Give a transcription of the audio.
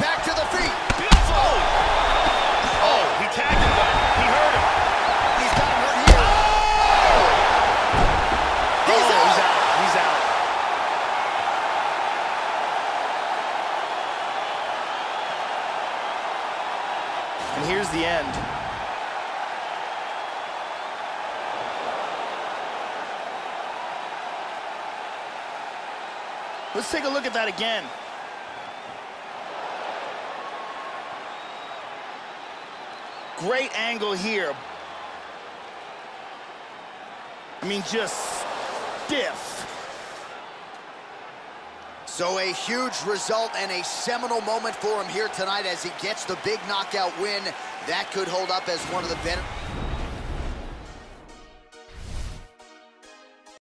Back to the feet. Beautiful. Oh, oh he tagged him, but he hurt him. He's got him hurt here. Oh! He's oh, out. he's out. He's out. And here's the end. Let's take a look at that again. Great angle here. I mean, just stiff. So a huge result and a seminal moment for him here tonight as he gets the big knockout win. That could hold up as one of the better.